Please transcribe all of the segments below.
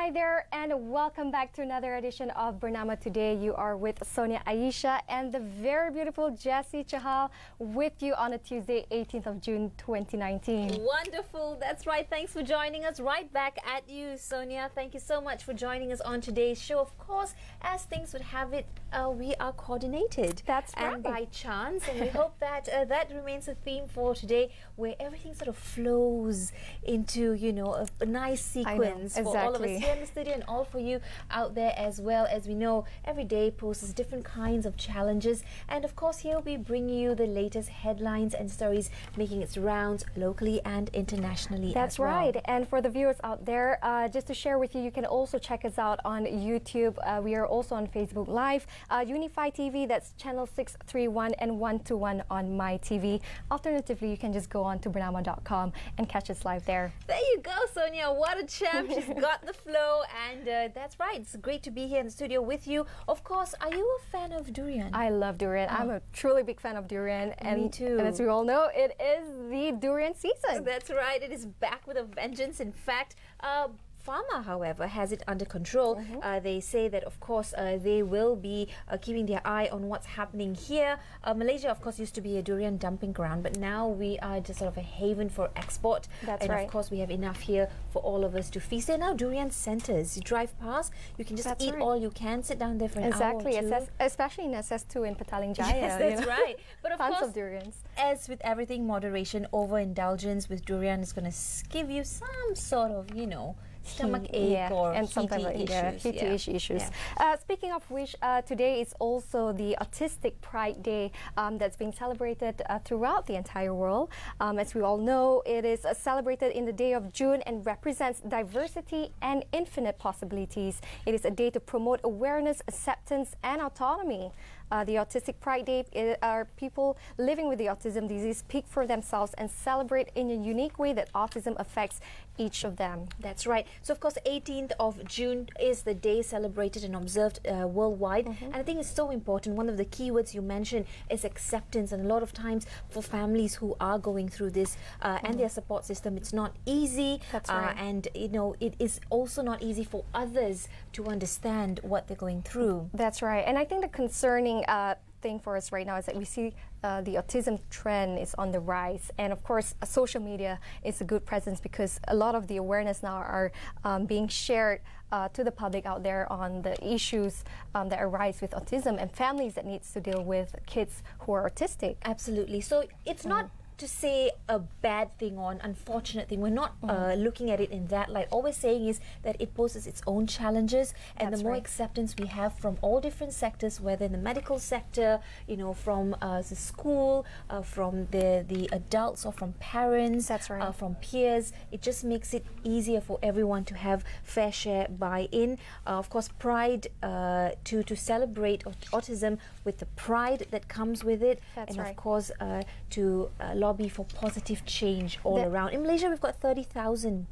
Hi there, welcome back to another edition of Bernama Today. You are with Sonia Ayesha and the very beautiful Jessy Chahal with you on a Tuesday, 18th of June 2019. Wonderful. That's right. Thanks for joining us. Right back at you, Sonia. Thank you so much for joining us on today's show. Of course, as things would have it, uh, we are coordinated. That's right. and by chance, and we hope that uh, that remains a theme for today, where everything sort of flows into you know a, a nice sequence for all of us here in the studio and all for you out there as well. As we know, every day poses different kinds of challenges, and of course, here we bring you the latest headlines and stories making its rounds locally and internationally. That's as well. right. And for the viewers out there, uh, just to share with you, you can also check us out on YouTube. Uh, we are also on Facebook Live, uh, Unifi TV, that's channel 631 and 121 on My TV. Alternatively, you can just go on to Bernama.com and catch us live there. There you go, Sonia. What a champ. She's got the flow. And uh, that's right. It's great to be here in the studio with you. Of course, are you a fan of durian? I love durian. I'm a truly big fan of durian. And, too. And as we all know, it is the durian season. That's right. It is back with a vengeance. In fact, uh, FAMA, however, has it under control. Mm-hmm. Uh, they say that, of course, uh, they will be uh, keeping their eye on what's happening here. Uh, Malaysia, of course, used to be a durian dumping ground, but now we are just sort of a haven for export. That's right. and right. of course, we have enough here for all of us to feast. There are now durian centers. You drive past, you can just That's eat right. all you can, sit down there for an Exactly, hour Exactly, especially in SS2 in Petaling Jaya. Yes, you that's know. right. But of Tons course, of durians. as with everything, moderation, overindulgence with durian is going to give you some sort of, you know, stomach ache yeah, or and sometimes heaty like, yeah, issues. heaty yeah. issues. Yeah. Uh, speaking of which, uh, today is also the Autistic Pride Day um, that's being celebrated uh, throughout the entire world. Um, as we all know, it is uh, celebrated in the day of June and represents diversity and infinite possibilities. It is a day to promote awareness, acceptance, and autonomy. Uh, the Autistic Pride Day are people living with the autism disease speak for themselves and celebrate in a unique way that autism affects each of them. That's right. So, of course, 18th of June is the day celebrated and observed uh, worldwide. Mm-hmm. And I think it's so important. One of the keywords you mentioned is acceptance. And a lot of times for families who are going through this uh, and their support system, it's not easy. Mm-hmm. That's uh, right. And, you know, it is also not easy for others to understand what they're going through. That's right. And I think the concerning uh, thing for us right now is that we see uh, the autism trend is on the rise. And of course, uh, social media is a good presence because a lot of the awareness now are um, being shared. Uh, to the public out there on the issues um, that arise with autism and families that needs to deal with kids who are autistic. Absolutely. So it's not to say a bad thing or an unfortunate thing. We're not uh, looking at it in that light. All we're saying is that it poses its own challenges, and That's the more right. acceptance we have from all different sectors, whether in the medical sector, you know, from uh, the school, uh, from the the adults, or from parents, That's right. uh, from peers, it just makes it easier for everyone to have fair share buy-in. Uh, of course, pride uh, to to celebrate aut- autism with the pride that comes with it, That's and right. of course uh, to uh, lobby for positive change all That- around. In Malaysia, we've got thirty thousand.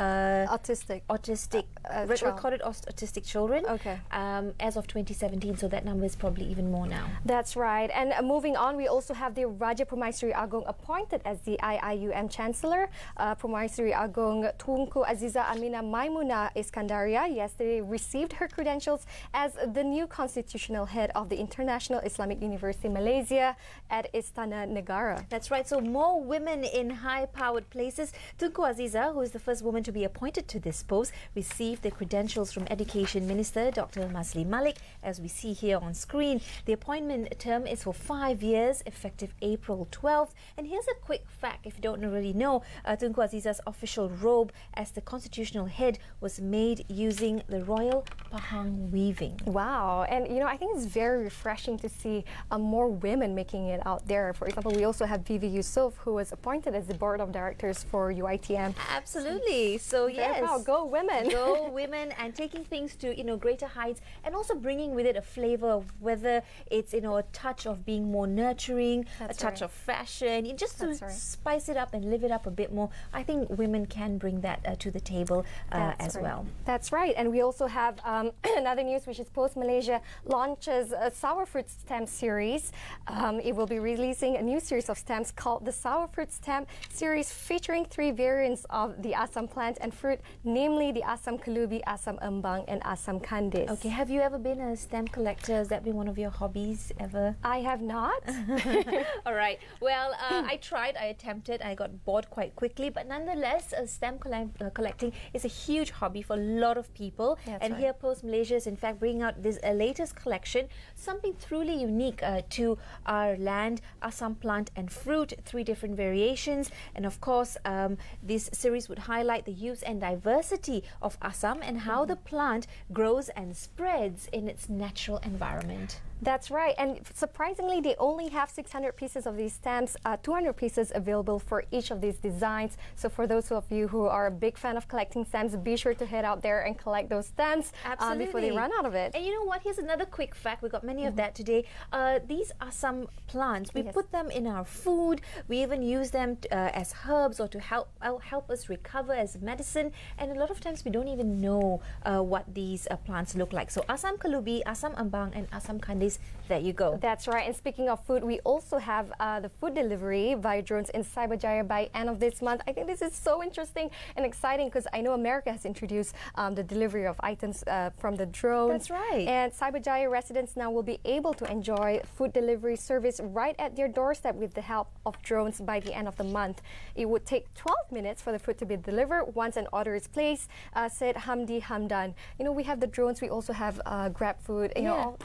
Uh, Autistic. autistic uh, re- child. recorded autistic children Okay. um, as of 2017 so that number is probably even more now That's right. And uh, moving on, we also have the Raja Permaisuri Agong appointed as the IIUM Chancellor. Uh, Permaisuri Agong Tunku Azizah Aminah Maimunah Iskandariah yesterday received her credentials as the new constitutional head of the International Islamic University Malaysia at Istana Negara. That's right. So more women in high-powered places. Tunku Azizah, who is the first woman to be appointed to this post, received the credentials from Education Minister Dr. Maszlee Malik, as we see here on screen. The appointment term is for five years, effective April 12th. And here's a quick fact, if you don't already know, uh, Tunku Azizah's official robe as the constitutional head was made using the Royal Pahang weaving. Wow, and you know, I think it's very refreshing to see uh, more women making it out there. For example, we also have Vivy Yusof, who was appointed as the board of directors for UITM. Absolutely. So yes, proud. Go women! go women, and taking things to you know greater heights, and also bringing with it a flavor of whether it's you know a touch of being more nurturing, That's a touch right. of fashion, just to right. spice it up and live it up a bit more. I think women can bring that uh, to the table uh, as right. well. That's right. And we also have um, another news, which is Post Malaysia launches a sour fruit stamp series. Um, it will be releasing a new series of stamps called the Sour Fruit Stamp series, featuring three variants of the Assam plant. Plant and fruit, namely the Asam Kelubi, Asam Embang, and Asam Kandis. Okay, have you ever been a stamp collector? Has that been one of your hobbies ever? I have not. All right. Well, uh, I tried, I attempted, I got bored quite quickly, but nonetheless, uh, stamp collect- uh, collecting is a huge hobby for a lot of people. That's and right. here, Post Malaysia is in fact bringing out this uh, latest collection, something truly unique uh, to our land, Assam plant and fruit, three different variations. And of course, um, this series would highlight the use and diversity of Assam and how the plant grows and spreads in its natural environment. That's right. And surprisingly, they only have 600 pieces of these stamps, uh, 200 pieces available for each of these designs. So for those of you who are a big fan of collecting stamps, be sure to head out there and collect those stamps uh, before they run out of it. And you know what? Here's another quick fact. We got many of that today. Uh, these are some plants. We Yes. put them in our food. We even use them uh, as herbs or to help uh, help us recover as medicine. And a lot of times we don't even know uh, what these uh, plants look like. So Asam Kelubi, Asam Ambang, and Asam Kandis. There you go. That's right. And speaking of food, we also have uh, the food delivery via drones in Cyberjaya by end of this month. I think this is so interesting and exciting because I know America has introduced um, the delivery of items uh, from the drones. That's right. And Cyberjaya residents now will be able to enjoy food delivery service right at their doorstep with the help of drones by the end of the month. It would take 12 minutes for the food to be delivered once an order is placed, uh, said Hamdi Hamdan. You know, we have the drones, we also have uh, Grab Food. You know, Yeah. all,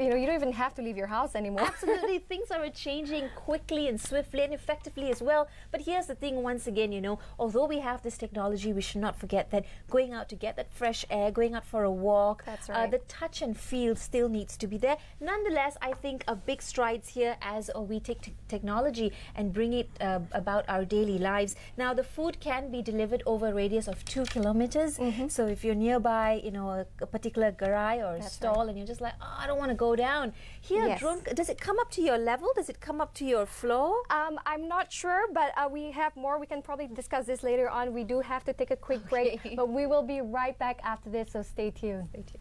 you know, you don't even have to leave your house anymore. Absolutely, things are changing quickly and swiftly and effectively as well. But here's the thing once again, you know, although we have this technology, we should not forget that going out to get that fresh air, going out for a walk, That's uh, right. the touch and feel still needs to be there. Nonetheless, I think a big strides here as uh, we take t- technology and bring it uh, about our daily lives. Now, the food can be delivered over a radius of two kilometers. So if you're nearby, you know, a, a particular gerai or a stall, and you're just like, oh, I don't want to go down. Here, Yes. drone does it come up to your level? Does it come up to your floor? Um, I'm not sure, but uh, we have more. We can probably discuss this later on. We do have to take a quick break, but we will be right back after this, so stay tuned. Stay tuned.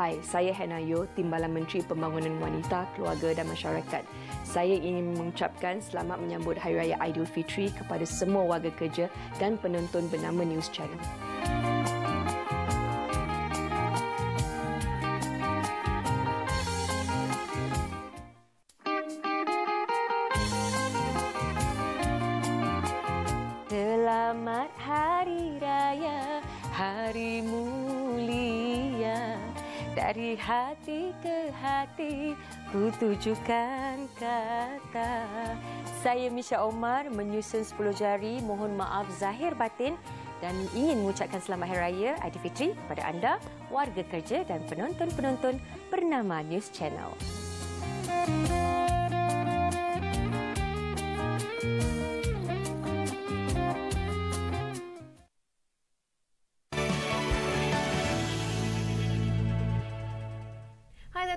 Hai, saya Henayo, Timbalan Menteri Pembangunan Wanita, Keluarga dan Masyarakat. Saya ingin mengucapkan selamat menyambut Hari Raya Aidilfitri kepada semua warga kerja dan penonton bernama News Channel. Hati ke hati, ku tujukan kata. Saya Misha Omar menyusun 10 jari, mohon maaf zahir batin dan ingin mengucapkan selamat Hari Raya Aidilfitri kepada anda, warga kerja dan penonton-penonton bernama News Channel.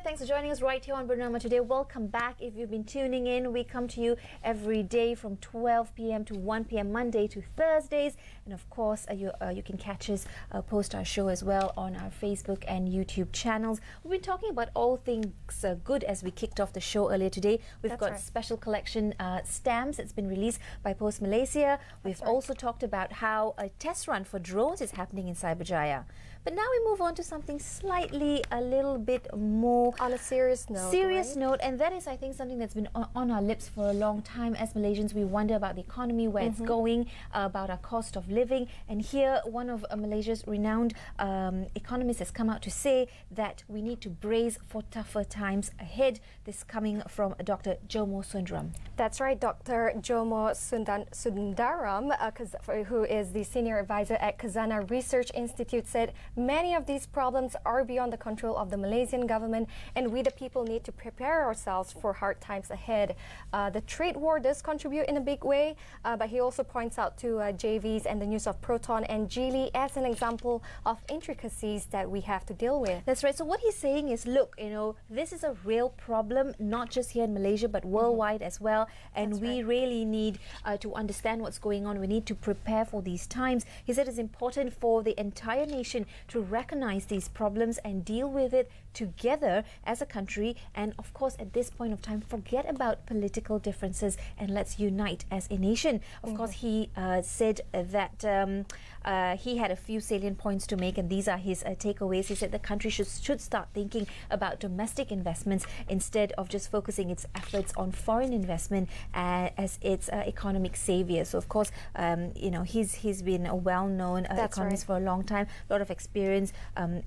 Thanks for joining us right here on Bernama today. Welcome back. If you've been tuning in, we come to you every day from 12 p.m. to 1 p.m. Monday to Thursdays, and of course, uh, you uh, you can catch us uh, post our show as well on our Facebook and YouTube channels. We've been talking about all things uh, good as we kicked off the show earlier today. We've That's got right. special collection uh, stamps that's been released by Post Malaysia. We've also talked about how a test run for drones is happening in Cyberjaya. But now we move on to something slightly a little bit more On a serious note, serious right? note, and that is, I think, something that's been on, on our lips for a long time. As Malaysians, we wonder about the economy, where Mm-hmm. it's going, uh, about our cost of living. And here, one of uh, Malaysia's renowned um, economists has come out to say that we need to brace for tougher times ahead. This coming from Dr. Jomo Sundaram. That's right, Dr. Jomo Sundan- Sundaram, uh, who is the senior advisor at Khazanah Research Institute, said many of these problems are beyond the control of the Malaysian government and we, the people, need to prepare ourselves for hard times ahead. Uh, the trade war does contribute in a big way, uh, but he also points out to uh, JVs and the news of Proton and Geely as an example of intricacies that we have to deal with. That's right. So what he's saying is, look, you know, this is a real problem, not just here in Malaysia, but worldwide mm -hmm. as well. And That's we right. really need uh, to understand what's going on. We need to prepare for these times. He said it's important for the entire nation to recognize these problems and deal with it together as a country. And of course, at this point of time, forget about political differences and let's unite as a nation. Of mm course, he uh, said that um, uh, he had a few salient points to make, and these are his uh, takeaways. He said the country should, should start thinking about domestic investments instead of just focusing its efforts on foreign investment uh, as its uh, economic savior. So, of course, um, you know, he's, he's been a well known uh, economist right. for a long time, a lot of experience um,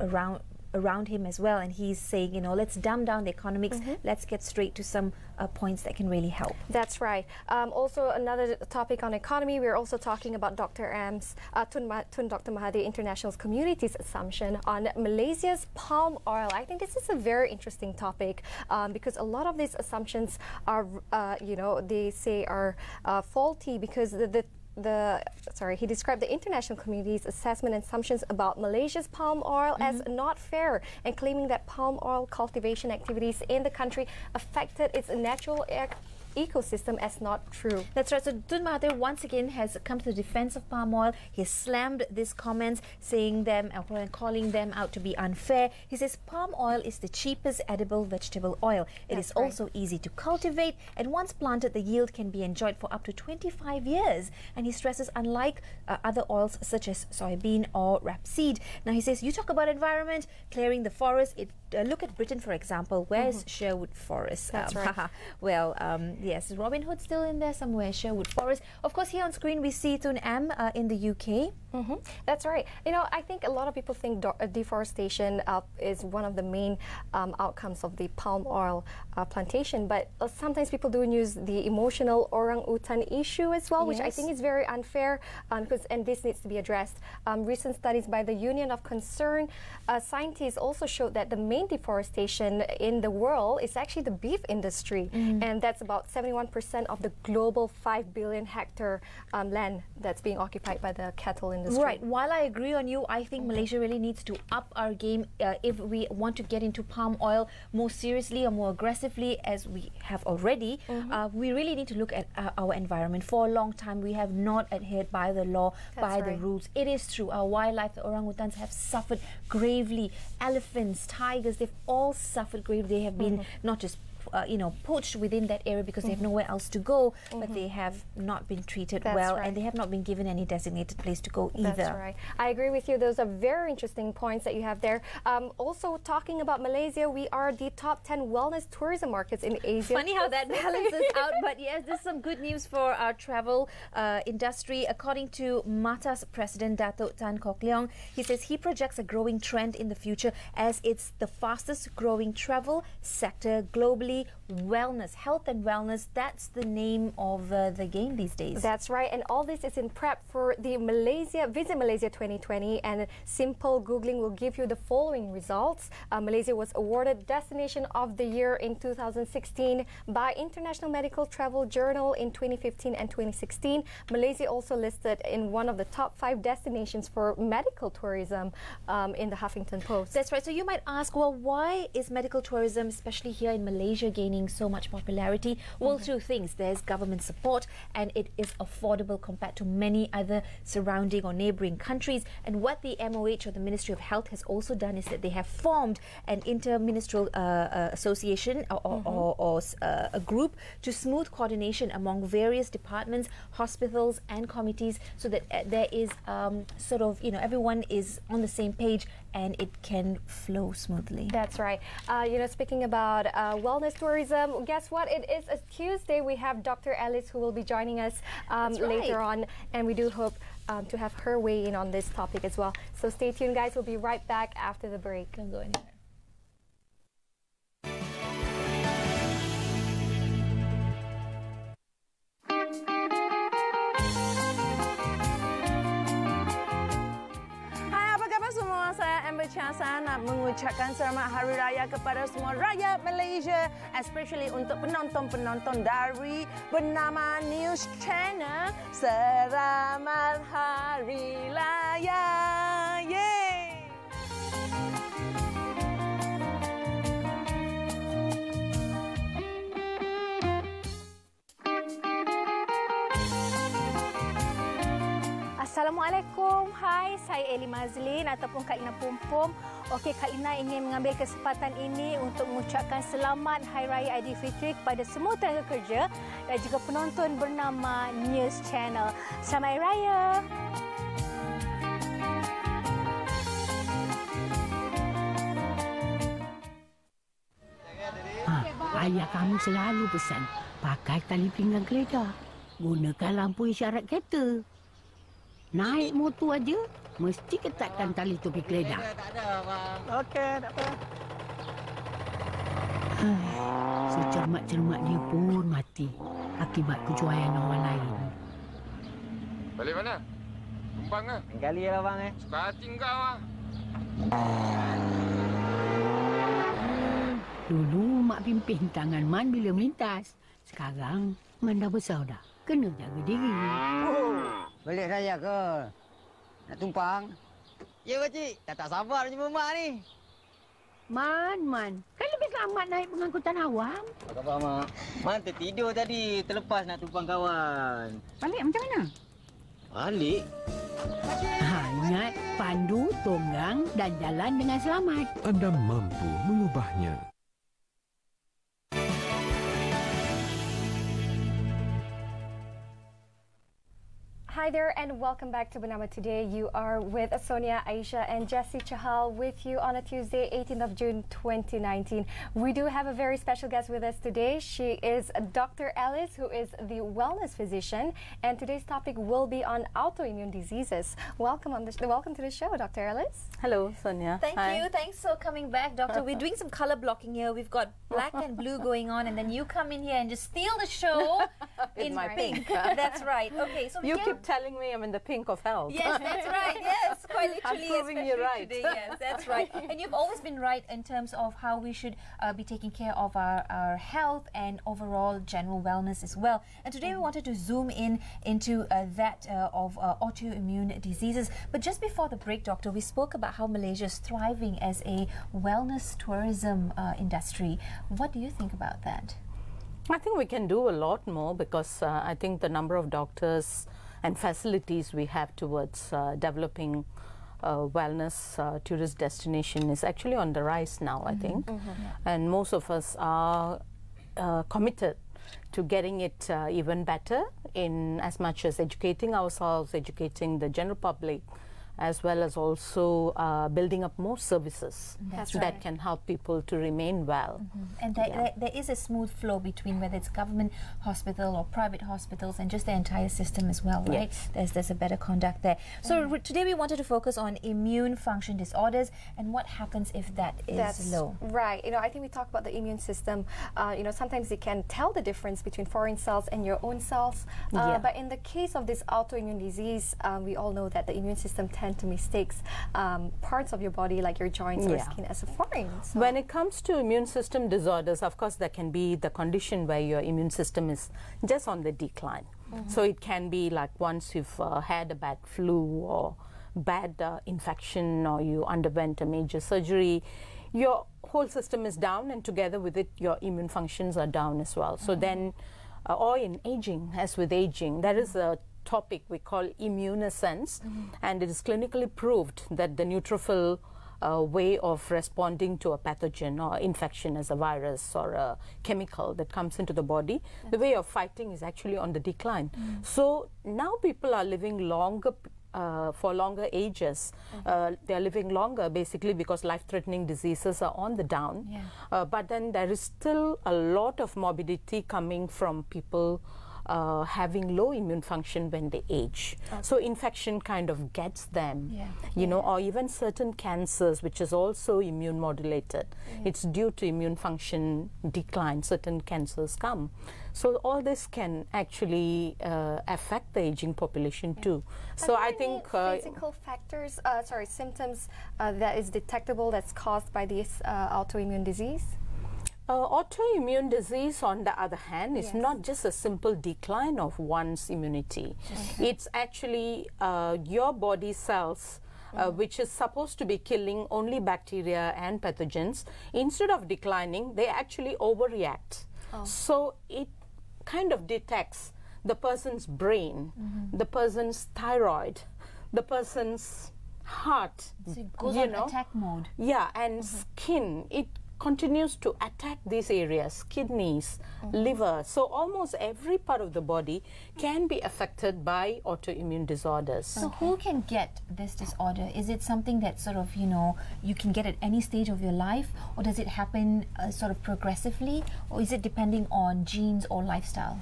around around him as well and he's saying you know let's dumb down the economics. Mm -hmm. let's get straight to some uh, points that can really help. That's right. Um, also another topic on economy we're also talking about dr M's uh, Tun, Ma Tun Dr Mahathir International's community's assumption on Malaysia's palm oil. I think this is a very interesting topic um, because a lot of these assumptions are uh, you know they say are uh, faulty because the, the the sorry he described the international community's assessment and assumptions about Malaysia's palm oil mm -hmm. as mm-hmm. not fair and claiming that palm oil cultivation activities in the country affected its natural ecosystem as not true. That's right. So Tun Mahathir once again has come to the defense of palm oil. He has slammed these comments, saying them and uh, calling them out to be unfair. He says palm oil is the cheapest edible vegetable oil. It That's is right. also easy to cultivate, and once planted, the yield can be enjoyed for up to 25 years. And he stresses, unlike uh, other oils such as soybean or rapeseed. Now he says, you talk about environment, clearing the forest. It, uh, look at Britain, for example. Where's mm -hmm. Sherwood Forest? That's um, right. well, um, yes, Robin Hood still in there somewhere, Sherwood Forest. Of course, here on screen we see Tun M uh, in the UK. Mm -hmm. That's right. You know, I think a lot of people think uh, deforestation uh, is one of the main um, outcomes of the palm oil uh, plantation, but uh, sometimes people do use the emotional orang-utan issue as well, yes. which I think is very unfair, because um, and this needs to be addressed. Um, recent studies by the Union of Concerned uh, Scientists also showed that the main deforestation in the world is actually the beef industry, mm and that's about 71% of the global 5 billion hectare um, land that's being occupied by the cattle industry. Right. While I agree on you, I think. Malaysia really needs to up our game uh, if we want to get into palm oil more seriously or more aggressively as we have already. Mm -hmm. uh, we really need to look at uh, our environment. For a long time, we have not adhered by the law, That's by right. the rules. It is true. Our wildlife, the orangutans, have suffered gravely. Elephants, tigers, they've all suffered gravely. They have been mm -hmm. not just uh, you know, poached within that area because mm -hmm. they have mm-hmm. nowhere else to go, mm -hmm. but they have not been treated That's well right. and they have not been given any designated place to go either. That's right. I agree with you. Those are very interesting points that you have there. Um, also, talking about Malaysia, we are the top 10 wellness tourism markets in Asia. Funny how that balances out, but yes, there's some good news for our travel uh, industry. According to MATTA's President Dato Tan Kok Liang, he says he projects a growing trend in the future as it's the fastest growing travel sector globally City wellness, health and wellness. That's the name of uh, the game these days. That's right. And all this is in prep for the Malaysia Visit Malaysia 2020. And simple Googling will give you the following results. Uh, Malaysia was awarded Destination of the Year in 2016 by International Medical Travel Journal in 2015 and 2016. Malaysia also listed in one of the top five destinations for medical tourism um, in the Huffington Post. That's right. So you might ask, well, why is medical tourism, especially here in Malaysia, gaining so much popularity? Well, two things. There's government support and it is affordable compared to many other surrounding or neighboring countries. And what the MOH or the Ministry of Health has also done is that they have formed an interministerial uh, uh, association or, mm -hmm. or, or uh, a group to smooth coordination among various departments, hospitals and committees so that uh, there is um, sort of, you know, everyone is on the same page and it can flow smoothly. That's right. Uh, you know, speaking about uh, wellness tourism, guess what? It is a Tuesday. We have Dr. Ellis who will be joining us um, right. later on, and we do hope um, to have her weigh in on this topic as well. So stay tuned, guys. We'll be right back after the break. Don't go anywhere. Saya nak mengucapkan selamat Hari Raya kepada semua rakyat Malaysia, especially untuk penonton-penonton dari bernama News Channel. Selamat Hari Raya. Assalamualaikum. Hai, saya Eli Mazlin ataupun Kak Ina Pumpum. Okey, Kak Ina ingin mengambil kesempatan ini untuk mengucapkan selamat Hari Raya Aidilfitri kepada semua tenaga kerja dan juga penonton bernama News Channel. Selamat Hari Raya. Ha, ayah kamu selalu pesan pakai tali pinggang kereta. Gunakan lampu isyarat kereta. Naik motor aja mesti ketatkan tali topi kereta. Okey, tak apa. Secermat-cermat dia pun mati akibat kejuaian orang lain. Balik mana? Tumpang ke? Lain kali lah bang eh. Suka hati kau lah. Dulu mak pimpin tangan Man bila melintas. Sekarang Man dah besar dah. Kena jaga diri. Balik raya ke? Nak tumpang? Ya pakcik. Tak tak sabar nak jumpa mak ni. Man, Man. Kan lebih selamat naik pengangkutan awam. Apa khabar mak? Man tertidur tadi. Terlepas nak tumpang kawan. Balik macam mana? Balik? Ha, ingat pandu, tonggang dan jalan dengan selamat. Anda mampu mengubahnya. Hi there and welcome back to Bernama Today. You are with Sonia, Ayesha and Jessy Chahal with you on a Tuesday, 18th of June 2019. We do have a very special guest with us today. She is Dr. Alice, who is the wellness physician, and today's topic will be on autoimmune diseases. Welcome on the welcome to the show, Dr. Alice. Hello, Sonia. Thank Hi. you. Thanks for coming back, Doctor. We're doing some color blocking here. We've got black and blue going on, and then you come in here and just steal the show in my pink. pink. That's right. Okay, so You here- keep telling me I'm in the pink of health. Yes, that's right. Yes, quite literally. I'm proving you right. Today. Yes, that's right. And you've always been right in terms of how we should uh, be taking care of our, our health and overall general wellness as well. And today Mm-hmm. we wanted to zoom in into uh, that uh, of uh, autoimmune diseases. But just before the break, Doctor, we spoke about how Malaysia is thriving as a wellness tourism uh, industry. What do you think about that? I think we can do a lot more because uh, I think the number of doctors and facilities we have towards uh, developing uh, wellness uh, tourist destination is actually on the rise now, I think. And most of us are uh, committed to getting it uh, even better in as much as educating ourselves, educating the general public, as well as also uh, building up more services That's that right. can help people to remain well. And there, there, there is a smooth flow between whether it's government hospital or private hospitals and just the entire system as well, right? Yes. There's, there's a better conduct there. So r- today we wanted to focus on immune function disorders and what happens if that is That's low. right. You know, I think we talk about the immune system. Uh, you know, sometimes you can tell the difference between foreign cells and your own cells. Uh, Yeah. But in the case of this autoimmune disease, um, we all know that the immune system tend to mistakes um, parts of your body, like your joints or skin, as a foreign. So When it comes to immune system disorders, of course, there can be the condition where your immune system is just on the decline. So it can be like once you've uh, had a bad flu or bad uh, infection or you underwent a major surgery, your whole system is down, and together with it, your immune functions are down as well. So then, uh, or in aging, as with aging, there is a topic we call immunescence, and it is clinically proved that the neutrophil uh, way of responding to a pathogen or infection as a virus or a chemical that comes into the body, the way of fighting is actually on the decline. So now people are living longer. Uh, for longer ages, uh, they are living longer basically because life-threatening diseases are on the down. Yeah. Uh, but then there is still a lot of morbidity coming from people uh, having low immune function when they age. So infection kind of gets them, Yeah. you know, or even certain cancers, which is also immune modulated. It's due to immune function decline, certain cancers come. So all this can actually uh, affect the aging population too. Are So I think uh, physical factors, uh, sorry, symptoms uh, that is detectable that's caused by this uh, autoimmune disease. Uh, autoimmune disease, on the other hand, is Yes. not just a simple decline of one's immunity. It's actually uh, your body cells. Uh, which is supposed to be killing only bacteria and pathogens, instead of declining, they actually overreact. So it kind of detects the person's brain, the person's thyroid, the person's heart. So it goes you on know. attack mode. Yeah, and skin, it continues to attack these areas kidneys, liver. So, almost every part of the body can be affected by autoimmune disorders. So who can get this disorder? Is it something that sort of, you know, you can get at any stage of your life or does it happen uh, sort of progressively or is it depending on genes or lifestyle?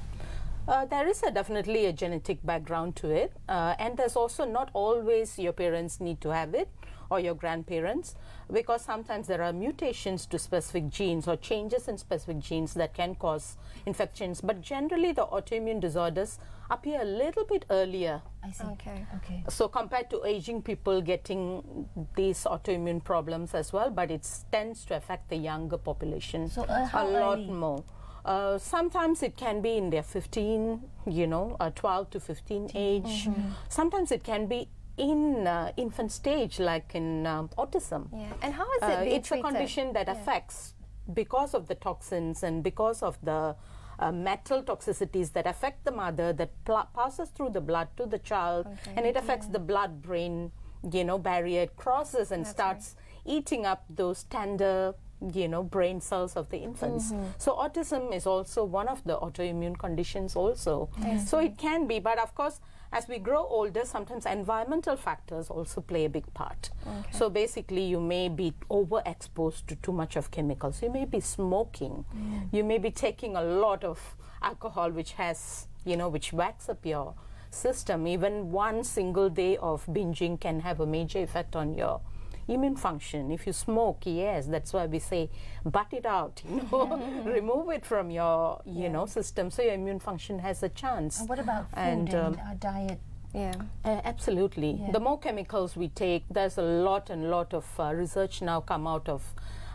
Uh, there is a definitely a genetic background to it, uh, and there's also not always your parents need to have it or your grandparents because sometimes there are mutations to specific genes or changes in specific genes that can cause infections. But generally, the autoimmune disorders appear a little bit earlier I see. Okay. Okay. so compared to aging people getting these autoimmune problems as well but it tends to affect the younger population So, uh, a lot early? more uh, sometimes it can be in their 15 you know uh, 12 to 15 age Mm-hmm. sometimes it can be in uh, infant stage like in um, autism. Yeah. And how is it uh, it's treated? a condition that Yeah. affects because of the toxins and because of the uh, metal toxicities that affect the mother that pl- passes through the blood to the child and it affects the blood brain you know barrier it crosses and starts eating up those tender you know brain cells of the infants. So autism is also one of the autoimmune conditions also. So it can be but of course as we grow older sometimes environmental factors also play a big part. So basically you may be overexposed to too much of chemicals. You may be smoking. Mm. You may be taking a lot of alcohol which has you know which whacks up your system. Even one single day of binging can have a major effect on your immune function if you smoke yes that's why we say butt it out you know remove it from your you know system so your immune function has a chance And what about food And, and, um, uh, diet? Yeah. uh, absolutely. Yeah. The more chemicals we take, there's a lot and lot of uh, research now come out of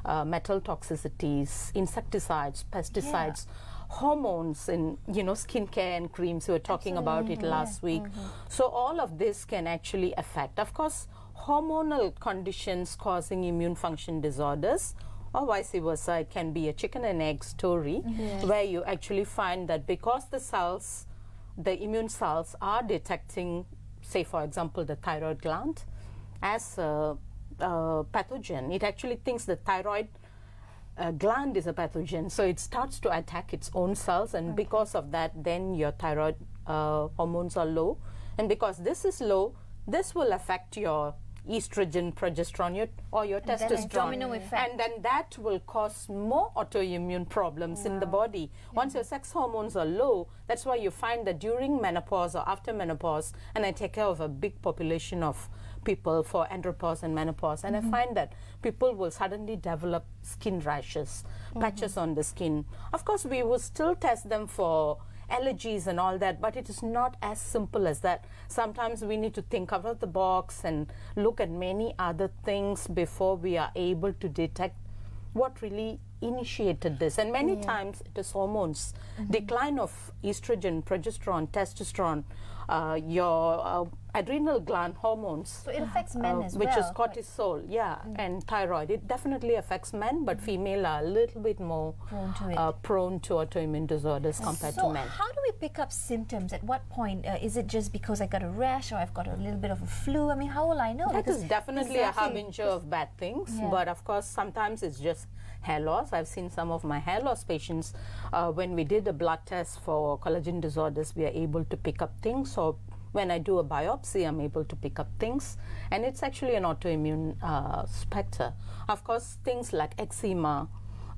uh, metal toxicities, insecticides, pesticides, hormones in you know skincare and creams. We were talking about it last week. So all of this can actually affect. Of course, hormonal conditions causing immune function disorders. Or vice versa, it can be a chicken and egg story where you actually find that because the cells the immune cells are detecting, say, for example, the thyroid gland as a, a pathogen. It actually thinks the thyroid uh, gland is a pathogen, so it starts to attack its own cells, and because of that, then your thyroid uh, hormones are low. And because this is low, this will affect your estrogen, progesterone, your, or your then a testosterone. effect. And then that will cause more autoimmune problems in the body. Once your sex hormones are low, that's why you find that during menopause or after menopause, and I take care of a big population of people for andropause and menopause, and I mm-hmm. find that people will suddenly develop skin rashes, patches mm-hmm. on the skin. Of course, we will still test them for allergies and all that, but it is not as simple as that. Sometimes we need to think out of the box and look at many other things before we are able to detect what really initiated this. And many times it is hormones, mm-hmm. decline of estrogen, progesterone, testosterone, uh, your uh, adrenal gland hormones. So it affects men uh, as which well. is cortisol, yeah, and thyroid. It definitely affects men, but female are a little bit more Prone to it. Uh, prone to autoimmune disorders compared so to men. how do we pick up symptoms? At what point? Uh, is it just because I got a rash or I've got a little bit of a flu? I mean, how will I know? That Because is definitely a harbinger of bad things, Yeah. but of course, sometimes it's just hair loss. I've seen some of my hair loss patients uh, when we did a blood test for collagen disorders, we are able to pick up things. Or when I do a biopsy, I'm able to pick up things, and it's actually an autoimmune uh, specter. Of course, things like eczema.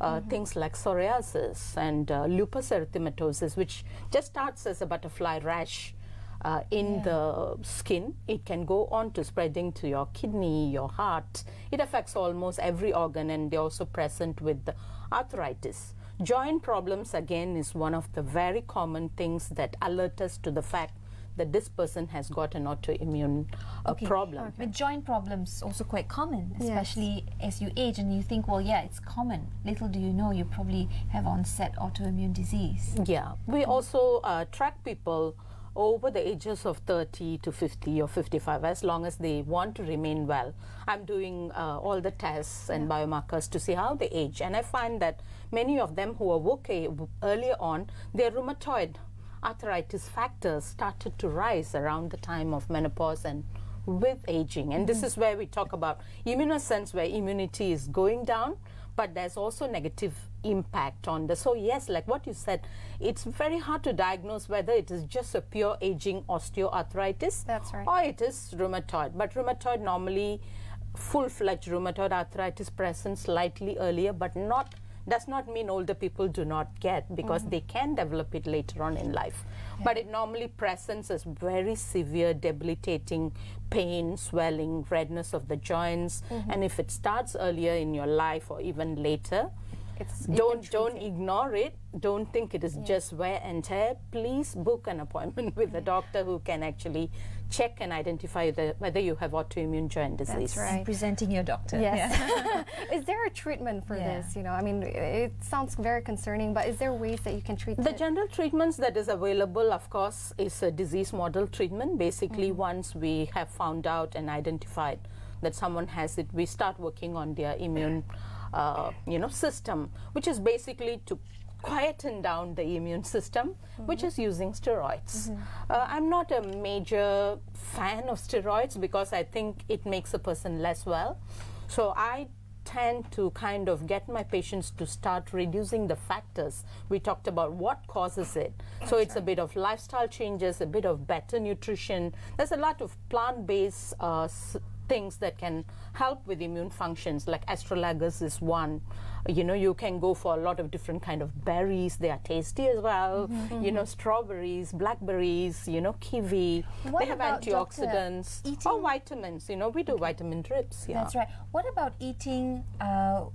uh, things like psoriasis and uh, lupus erythematosus, which just starts as a butterfly rash uh, in the skin. It can go on to spreading to your kidney, your heart. It affects almost every organ, and they're also present with the arthritis. Joint problems, again, is one of the very common things that alert us to the fact that this person has got an autoimmune uh, Okay. problem. But joint problems also quite common, Yes. especially as you age and you think, well, yeah, it's common. Little do you know, you probably have onset autoimmune disease. Yeah, we also uh, track people over the ages of 30 to 50 or 55 as long as they want to remain well. I'm doing uh, all the tests and biomarkers to see how they age, and I find that many of them who are okay earlier on, their rheumatoid arthritis factors started to rise around the time of menopause and with aging. And this is where we talk about immunosense, where immunity is going down, but there's also negative impact on the. So, yes, like what you said, it's very hard to diagnose whether it is just a pure aging osteoarthritis That's right. or it is rheumatoid. But rheumatoid normally, full fledged rheumatoid arthritis presents slightly earlier, but not does not mean older people do not get because mm-hmm. they can develop it later on in life. But it normally presents as very severe, debilitating pain, swelling, redness of the joints. Mm-hmm. And if it starts earlier in your life or even later, It's, don't don't it. ignore it. Don't think it is just wear and tear. Please book an appointment with a doctor who can actually check and identify the, whether you have autoimmune joint disease. That's right. And presenting your doctor. Yes. is there a treatment for Yeah. this? You know, I mean, it sounds very concerning, but is there ways that you can treat The it? general treatments that is available, of course, is a disease model treatment. Basically, mm. once we have found out and identified that someone has it, we start working on their immune, uh, you know, system, which is basically to quieten down the immune system, which is using steroids. Uh, I'm not a major fan of steroids because I think it makes a person less well. So I tend to kind of get my patients to start reducing the factors. We talked about what causes it. So it's a bit of lifestyle changes, a bit of better nutrition. There's a lot of plant based uh, things that can help with immune functions, like astragalus is one. You know, you can go for a lot of different kind of berries. They are tasty as well. You know, strawberries, blackberries. You know, kiwi. What they have antioxidants or vitamins. You know, we do vitamin drips. Yeah. That's right. What about eating uh,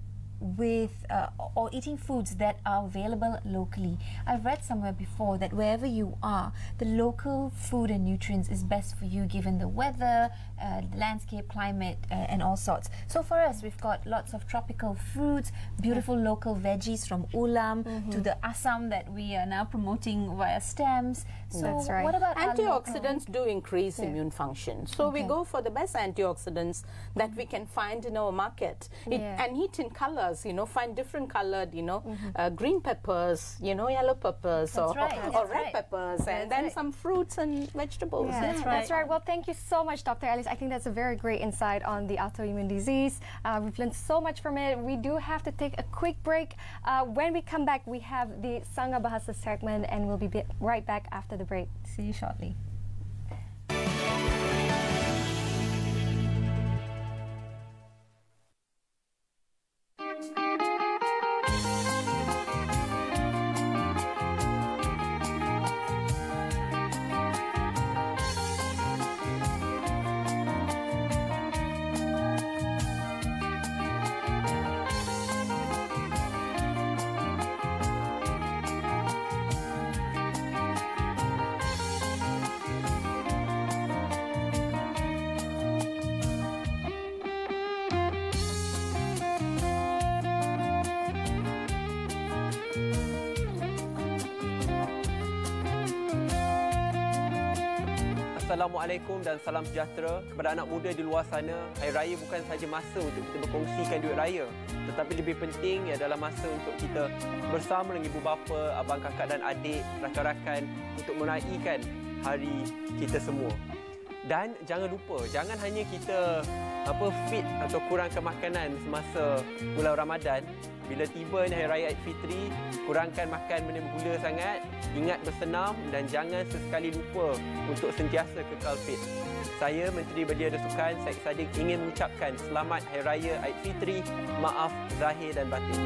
with uh, or eating foods that are available locally? I've read somewhere before that wherever you are, the local food and nutrients is best for you given the weather, uh, landscape, climate, uh, and all sorts. So for us, we've got lots of tropical fruits, beautiful local veggies from ulam to the assam that we are now promoting via stems. So That's right. what about Antioxidants do increase immune function. So we go for the best antioxidants that we can find in our market. It, Yeah. And eat in colors, you know, find different colored, you know, uh, green peppers, you know, yellow peppers or, right, or that's red right. peppers and then some fruits and vegetables. Yeah, That's That's right. right. Well, thank you so much, Dr. Alice. I think that's a very great insight on the autoimmune disease. Uh, we've learned so much from it. We do have to take a quick break. Uh, when we come back, we have the Sangha Bahasa segment, and we'll be right back after the break. See you shortly. Bye. Assalamualaikum dan salam sejahtera kepada anak muda di luar sana. Hari Raya bukan sahaja masa untuk kita berkongsikan duit raya, tetapi lebih penting adalah masa untuk kita bersama dengan ibu bapa, abang kakak dan adik, rakan-rakan untuk meraihkan hari kita semua. Dan jangan lupa, jangan hanya kita apa fit atau kurangkan makanan semasa bulan Ramadan. Bila tiba ni Hari Raya Aidilfitri, kurangkan makan benda bergula sangat, ingat bersenam dan jangan sesekali lupa untuk sentiasa kekal fit. Saya Menteri Belia dan Sukan Syed Saddiq ingin mengucapkan selamat Hari Raya Aidilfitri, maaf zahir dan batin.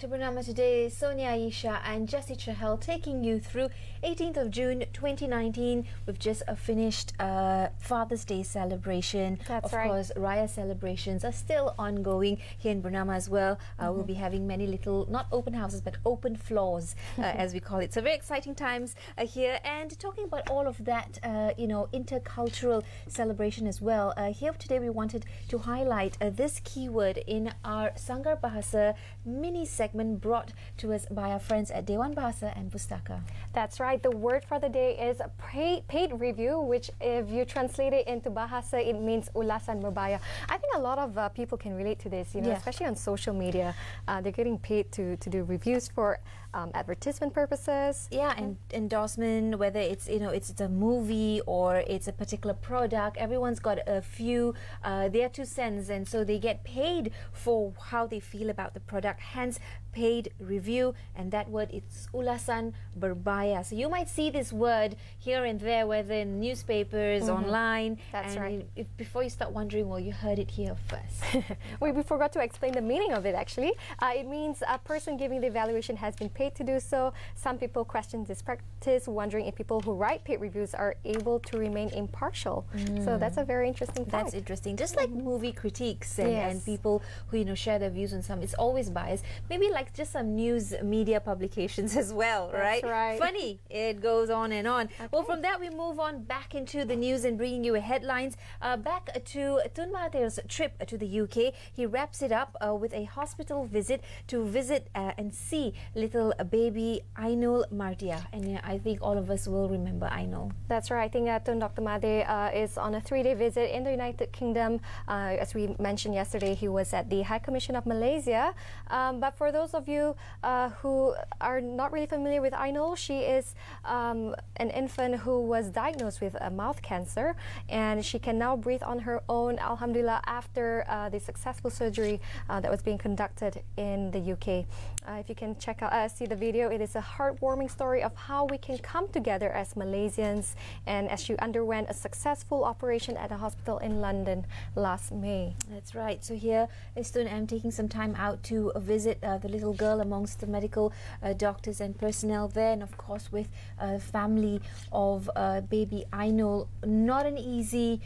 Back to Bernama today. Sonia Ayesha and Jessy Chahal taking you through 18th of June 2019. We've just uh, finished uh, Father's Day celebration. That's of right. course, Raya celebrations are still ongoing here in Bernama as well. Uh, We'll be having many little, not open houses, but open floors, uh, as we call it. So very exciting times uh, here. And talking about all of that, uh, you know, intercultural celebration as well. Uh, here today we wanted to highlight uh, this keyword in our Sanggar Bahasa mini segment brought to us by our friends at Dewan Bahasa and Pustaka. That's right. The word for the day is paid, paid review, which, if you translate it into Bahasa, it means ulasan berbaya. I think a lot of uh, people can relate to this, you know, Yeah. especially on social media. Uh, they're getting paid to, to do reviews for um, advertisement purposes. Yeah, and endorsement, whether it's you know it's, it's a movie or it's a particular product, everyone's got a few uh, their two cents, and so they get paid for how they feel about the product. Hence, paid review, and that word is ulasan berbaya. So you might see this word here and there, whether in newspapers, mm-hmm. online. That's and right. If, before you start wondering, well, you heard it here first. Wait, we forgot to explain the meaning of it actually. Uh, it means a person giving the evaluation has been paid to do so. Some people question this practice, wondering if people who write paid reviews are able to remain impartial. So that's a mm. very interesting fact. That's interesting. Just like mm-hmm. movie critiques and, and people who you know share their views on some, it's always biased. Maybe like just some news media publications as well, That's right? right. Funny. It goes on and on. Well, from that we move on back into the news and bringing you headlines. Uh, back to Tun Mahathir's trip to the UK. He wraps it up uh, with a hospital visit to visit uh, and see little baby Ainul Mardia. And I think all of us will remember Ainul. That's right. I think uh, Tun Dr. Made uh, is on a three-day visit in the United Kingdom. Uh, as we mentioned yesterday, he was at the High Commission of Malaysia. Um, but for those of you uh, who are not really familiar with Ainul, she is um, an infant who was diagnosed with a mouth cancer, and she can now breathe on her own. Alhamdulillah, after uh, the successful surgery uh, that was being conducted in the UK. Uh, if you can check out, uh, see the video, it is a heartwarming story of how we can come together as Malaysians. And as she underwent a successful operation at a hospital in London last May. That's right. So here is I'm taking some time out to uh, visit uh, the little girl amongst the medical uh, doctors and personnel there, and of course with uh, family of uh, baby Ainul. Not an easy.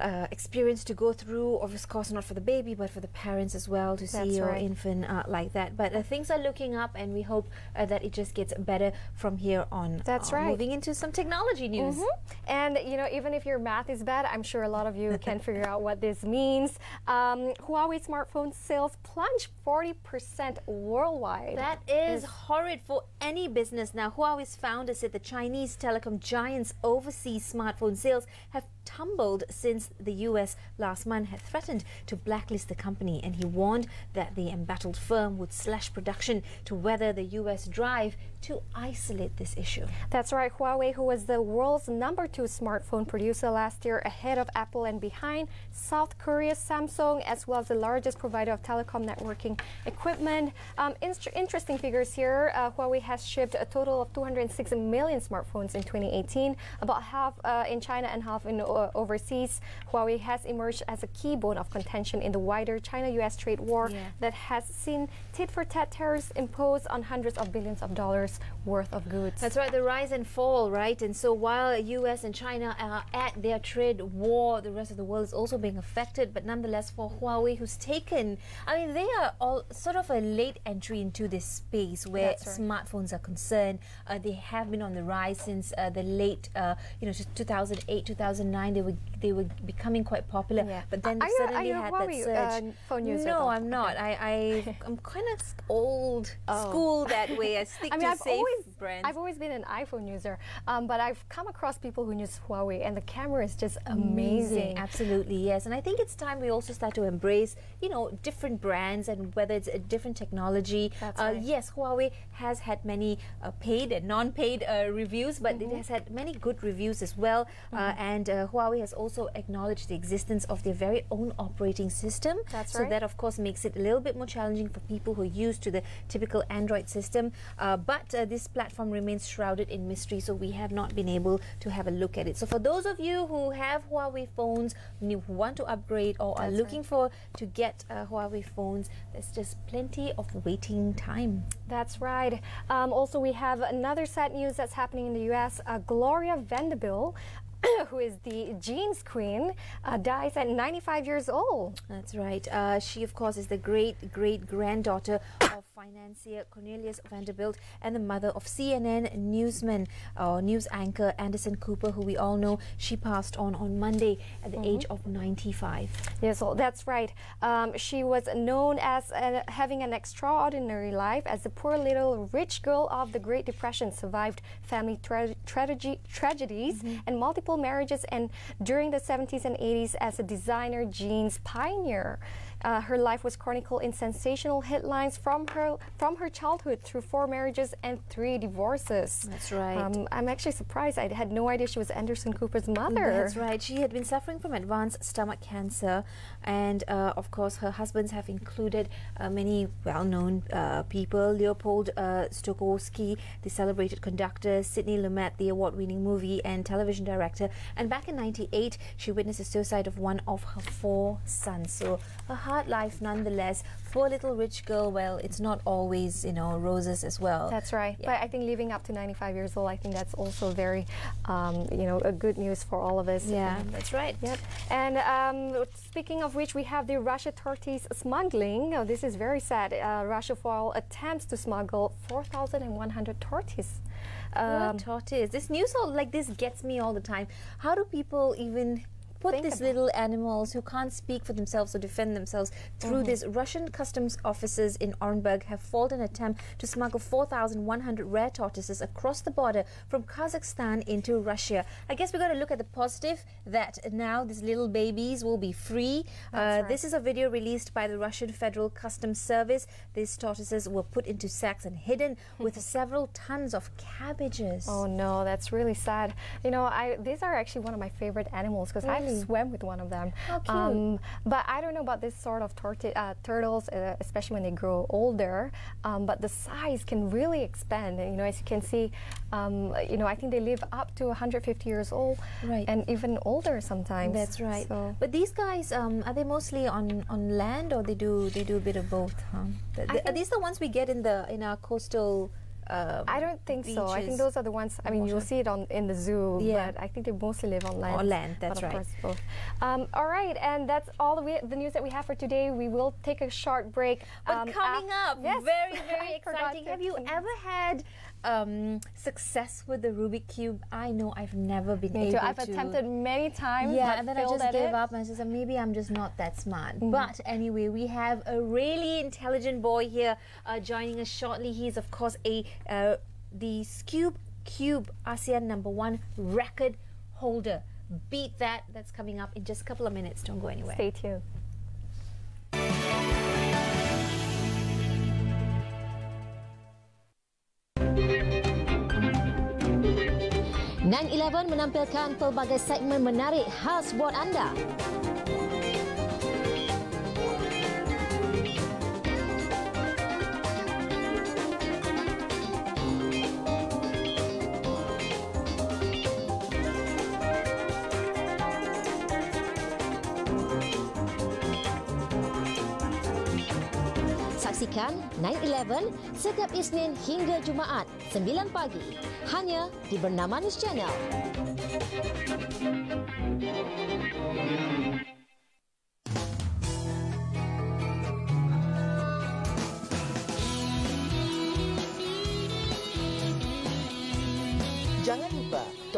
Uh, experience to go through, of course, not for the baby, but for the parents as well to see your right. infant uh, like that. But uh, things are looking up, and we hope uh, that it just gets better from here on. That's Uh, right. Moving into some technology news. Mhm. And you know, even if your math is bad, I'm sure a lot of you can figure out what this means. Um, Huawei smartphone sales plunged 40% worldwide. That is horrid for any business. Now, Huawei's founder said the Chinese telecom giant's overseas smartphone sales have tumbled since the US last month had threatened to blacklist the company. And he warned that the embattled firm would slash production to weather the US drive to isolate this issue. That's right. Huawei, who was the world's number two smartphone producer last year, ahead of Apple and behind South Korea's Samsung, as well as the largest provider of telecom networking equipment. Um, inst- interesting figures here. Uh, Huawei has shipped a total of 206 million smartphones in 2018, about half uh, in China and half in uh, overseas. Huawei has emerged as a key bone of contention in the wider China-U.S. trade war Yeah. that has seen tit-for-tat tariffs imposed on hundreds of billions of dollars worth of goods. That's right, the rise and fall, right? And so while US and China are at their trade war, the rest of the world is also being affected. But nonetheless, for Huawei, who's taken, I mean, they are all sort of a late entry into this space where right. smartphones are concerned. Uh, they have been on the rise since uh, the late, uh, you know, 2008, 2009. They were they were becoming quite popular. Yeah. But then Are you- suddenly you had Huawei, that surge. uh, phone user no? I'm not. I, I I'm kind of old Oh. school that way. I stick I mean, to safe always, brands. I've always been an iPhone user, um, but I've come across people who use Huawei, and the camera is just amazing. Absolutely, yes. And I think it's time we also start to embrace, you know, different brands and whether it's a different technology. That's uh, right. Yes, Huawei has had many uh, paid and non-paid uh, reviews, but Mm-hmm. it has had many good reviews as well. Uh, and uh, Huawei has also acknowledged the existence of their very own operating system. That's so right. that, of course, makes it a little bit more challenging for people who are used to the typical Android system. Uh, but uh, this platform remains shrouded in mystery, so we have not been able to have a look at it. So for those of you who have Huawei phones, who want to upgrade or are That's looking for to get uh, Huawei phones, there's just plenty of waiting time. That's right. Um, also, we have another sad news that's happening in the U.S. Uh, Gloria Vanderbilt, who is the jeans queen, uh, dies at 95 years old. That's right. Uh, she, of course, is the great great granddaughter of financier Cornelius Vanderbilt and the mother of CNN newsman or news anchor Anderson Cooper, who we all know. She passed on on Monday at the age of 95. Yes, so that's right. Um, she was known as uh, having an extraordinary life as the poor little rich girl of the Great Depression, survived family tra- tragedy, tragedies and multiple marriages, and during the 70s and 80s as a designer jeans pioneer. Uh, her life was chronicled in sensational headlines from her from her childhood through four marriages and three divorces. That's right. Um, I'm actually surprised. I had no idea she was Anderson Cooper's mother. That's right. She had been suffering from advanced stomach cancer, and uh, of course, her husbands have included uh, many well-known uh, people: Leopold uh, Stokowski, the celebrated conductor; Sidney Lumet, the award-winning movie and television director. And back in '98, she witnessed the suicide of one of her four sons. So a hard life, nonetheless. Poor little rich girl. Well, it's not always, you know, roses as well. That's right. Yeah. But I think living up to 95 years old, I think that's also very, um, you know, a good news for all of us. yeah, Um, that's right. Yep. And um, speaking of which, we have the Russia tortoise smuggling. Oh, this is very sad. Uh, Russia foil attempts to smuggle 4,100 tortoise. Poor Um, tortoise. This news all like this gets me all the time. How do people even put these little animals who can't speak for themselves or defend themselves through this? Russian customs officers in Orenburg have foiled an attempt to smuggle 4,100 rare tortoises across the border from Kazakhstan into Russia. I guess we got to look at the positive that now these little babies will be free. Uh, This is a video released by the Russian Federal Customs Service. These tortoises were put into sacks and hidden with several tons of cabbages. Oh no, that's really sad. You know, I these are actually one of my favorite animals because I swam with one of them. How cute. Um, but I don't know about this sort of uh, turtles, uh, especially when they grow older. Um, but the size can really expand. You know, as you can see, um, you know, I think they live up to 150 years old, Right. and even older sometimes. That's right. So, But these guys, um, are they mostly on, on land or they do they do a bit of both? Huh? Are these the ones we get in the in our coastal? Um, I don't think so. I think those are the ones. I mean, you'll see it on in the zoo, Yeah. but I think they mostly live on land. On land, that's right. Um, all right, and that's all the, we, the news that we have for today. We will take a short break. But um, coming up, yes. very very exciting. Have you ever had um, success with the Rubik cube? I know I've never been Me able too. I've to. attempted many times. Yeah, but and then I just gave it. up and I said, maybe I'm just not that smart. Mm-hmm. But anyway, we have a really intelligent boy here uh, joining us shortly. He's, of course, a uh, the Scube Cube ASEAN number one record holder. Beat that. That's coming up in just a couple of minutes. Don't go anywhere. Stay tuned. 911 menampilkan pelbagai segmen menarik khas buat anda. Saksikan 911 setiap Isnin hingga Jumaat 9 pagi hanya di Bernama News Channel.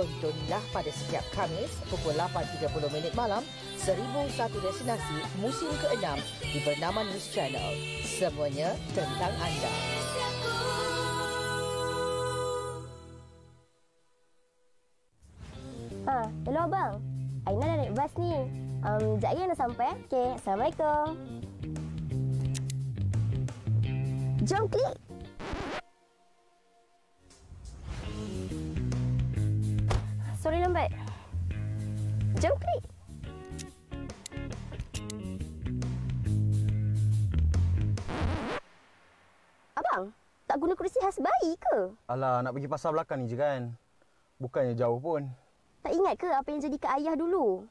Tontonlah pada setiap Khamis pukul 8.30 minit malam 1001 destinasi musim ke-6 di Bernama News Channel. Semuanya tentang anda. Ah, hello abang. Aina dah naik bas ni. Um, sekejap lagi nak sampai. Okey, Assalamualaikum. Jom klik. Lambat. Jom klik. Abang, tak guna kerusi khas bayi ke? Alah, nak pergi pasar belakang ni je kan. Bukannya jauh pun. Tak ingat ke apa yang jadi ke ayah dulu?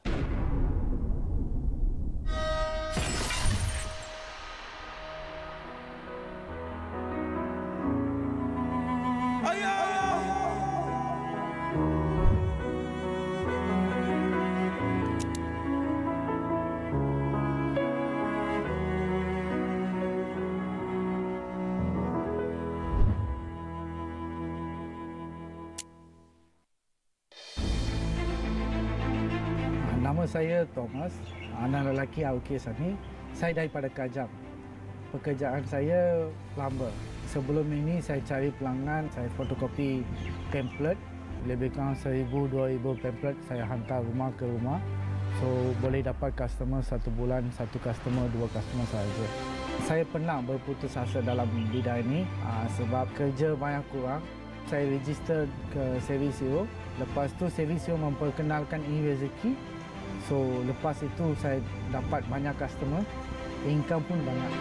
Saya Thomas, anak lelaki Aukir Sani. Saya daripada Kajang. Pekerjaan saya plumber. Sebelum ini saya cari pelanggan, saya fotokopi pamphlet. Lebih kurang 1000-2000 pamphlet saya hantar rumah ke rumah. So boleh dapat customer satu bulan, satu customer, dua customer saja. Saya pernah berputus asa dalam bidang ini aa, sebab kerja banyak kurang. Saya register ke Servisio. Lepas tu Servisio memperkenalkan ini rezeki So lepas itu saya dapat banyak customer, income pun banyak.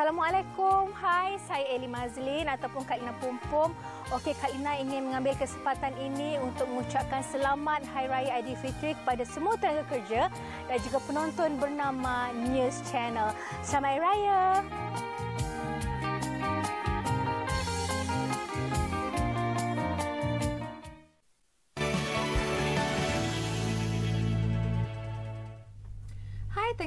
Assalamualaikum. Hai, saya Eli Mazlin ataupun Kak Ina Pumpum. Okey, Kak Ina ingin mengambil kesempatan ini untuk mengucapkan selamat Hari Raya Aidilfitri kepada semua tenaga kerja dan juga penonton bernama News Channel. Selamat Hari Raya.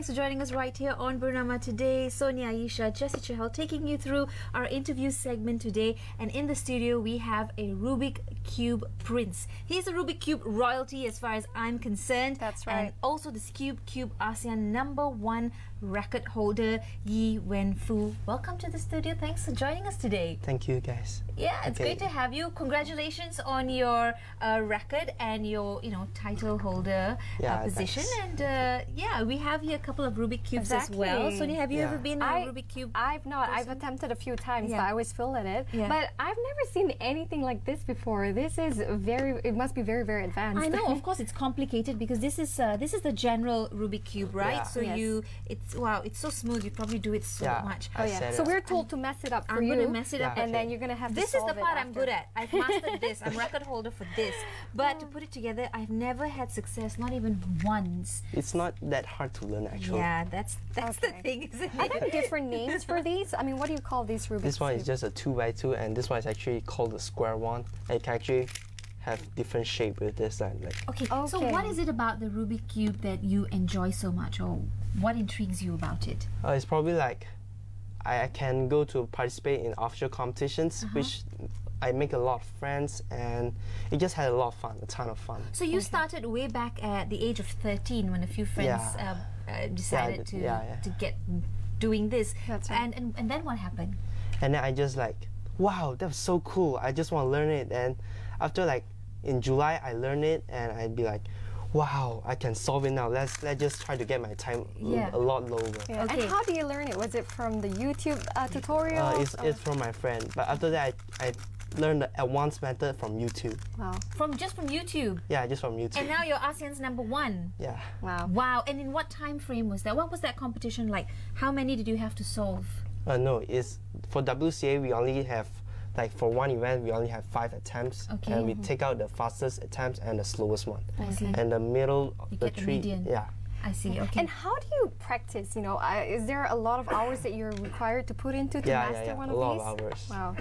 Thanks for joining us right here on Bernama today. Sonia Ayesha, Jessy Chahal taking you through our interview segment today. And in the studio, we have a Rubik Cube Prince. He's a Rubik Cube royalty as far as I'm concerned. That's right. And also the Cube Cube ASEAN number one record holder, Yi Wen Fu. Welcome to the studio. Thanks for joining us today. Thank you, guys. Yeah, it's Okay. great to have you. Congratulations on your uh, record and your, you know, title holder Yeah, uh, position. thanks. And uh, yeah, we have here a couple of Rubik cubes as well. Exactly. Sonia, have you ever been a I- Rubik cube? I've not. I've attempted a few times, Yeah. but I always fail at it. Yeah. But I've never seen anything like this before. This is very. It must be very, very advanced. I know, of course, it's complicated because this is uh, this is the general Rubik cube, right? Yeah. So Yes. you, it's wow, it's so smooth. You probably do it so Yeah. much. Oh yeah. So we're up. told to mess it up for I'm you. gonna mess it up, and okay. then you're gonna have This to is the part I'm good at. I've mastered this. I'm record holder for this. But to put it together, I've never had success, not even once. It's not that hard to learn, actually. Yeah, that's that's the thing, isn't Are it? there different names for these? I mean, what do you call these Rubik's This one is just a 2 by 2 and this one is actually called a square one. And it can actually have different shape with this and like Okay, so what is it about the Rubik Cube that you enjoy so much, or what intrigues you about it? uh, it's probably like I, I can go to participate in official competitions Uh-huh. which I make a lot of friends and it just had a lot of fun, a ton of fun. So you started way back at the age of 13 when a few friends Yeah. uh, uh, decided did- to yeah, yeah. to get doing this. That's right. And, and and then what happened? And then I just like, wow, that was so cool. I just want to learn it. And after like in July, I learned it, and I'd be like, wow, I can solve it now. Let's let's just try to get my time Yeah. a lot lower. Yeah. Okay. And how do you learn it? Was it from the YouTube uh, tutorials? Uh, it's, or- it's from my friend. But after that, I, I learned the advanced method from YouTube. wow. From just from YouTube. Yeah, just from YouTube. And now you're ASEAN's number one. yeah. Wow. Wow. And in what time frame was that? What was that competition like? How many did you have to solve? Uh, no, it's for WCA. We only have like for one event, we only have five attempts, Okay. and we take out the fastest attempts and the slowest one. I see. And the middle, You the get the three, median. yeah. I see. Okay. And how do you practice? You know, uh, is there a lot of hours that you're required to put into to Yeah, yeah, master yeah. one A of lot these? of hours. Wow.